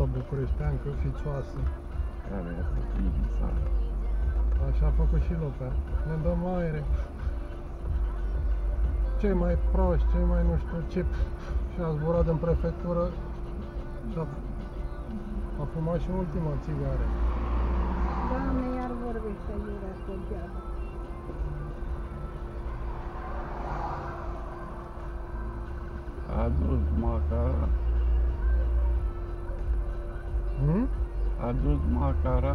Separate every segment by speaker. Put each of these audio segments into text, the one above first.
Speaker 1: bucureștean, că fițoasă.
Speaker 2: Care asta Ibiza?
Speaker 1: Așa a făcut și Luca. Ne dăm aere. Cei mai proști, cei mai nu știu ce. Și a zburat în prefectură și a, a fumat și ultima țigară.
Speaker 3: Doamne, iar vorbește iurea cu degeaba.
Speaker 2: A dus macara.
Speaker 1: Hmm?
Speaker 2: A dus macara.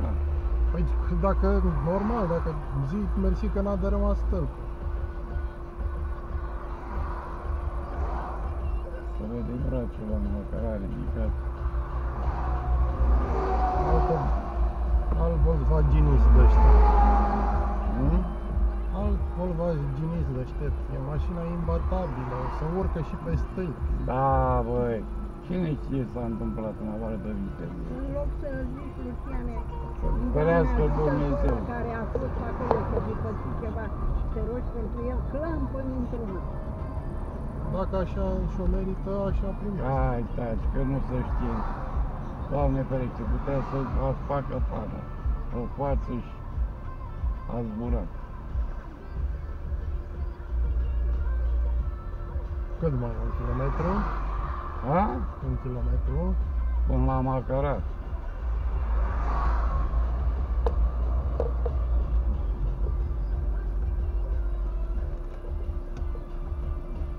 Speaker 1: Păi dacă, normal, dacă zi mersi că n-a dărâmat stâlp.
Speaker 2: Să vede brațul la macara ridicat.
Speaker 1: Altă, alt volvaginist de ăștia.
Speaker 2: Nu?
Speaker 1: Alt volvaginist deștept. E mașina imbatabilă, se urcă și pe stâlpi.
Speaker 2: Da, băi. Cine știe ce s-a întâmplat în afară de viteză?
Speaker 3: În loc să zici, Luciane,
Speaker 2: Să ferească
Speaker 3: doamna
Speaker 2: Dumnezeu.
Speaker 3: care a fost acolo să dipăți ceva și te rogi pentru el, clampă într-unul.
Speaker 1: Dacă așa și-o merită, așa primește.
Speaker 2: Hai, taci, că nu se știe. Doamne ferește, putea să facă pana. O față și a zburat.
Speaker 1: Cât mai e? Un kilometru?
Speaker 2: Ha?
Speaker 1: Un kilometru?
Speaker 2: Până la Macarat.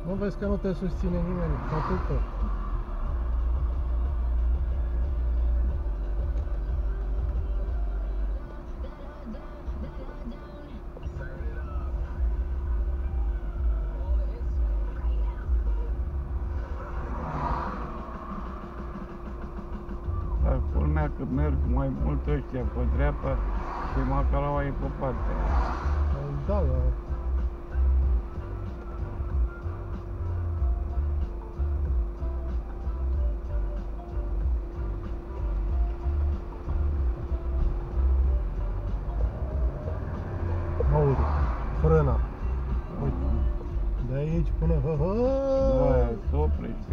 Speaker 1: Nu vezi că nu te susține nimeni, atât tot.
Speaker 2: Dar culmea că merg mai mult ăștia pe dreapta și Macaraua e pe partea aia.
Speaker 1: Păi Da, da. Auzi, frâna. Uite, de aici până hă, hă,
Speaker 2: Bă, se oprește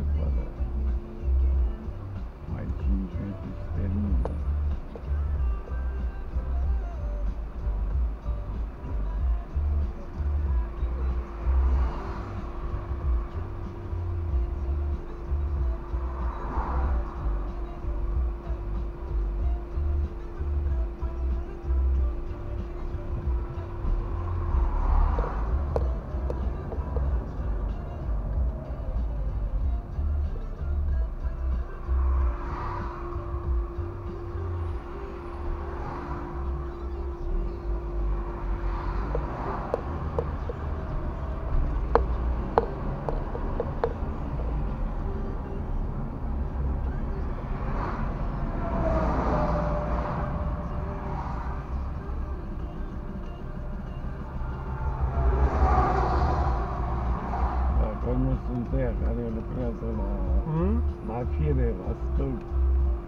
Speaker 2: Dacă nu sunt ăia care lucrează la,
Speaker 1: Hmm?
Speaker 2: la fire, la stâlp,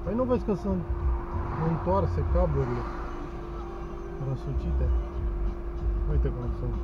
Speaker 1: Păi nu vezi că sunt întoarse cablurile răsucite? Uite cum sunt.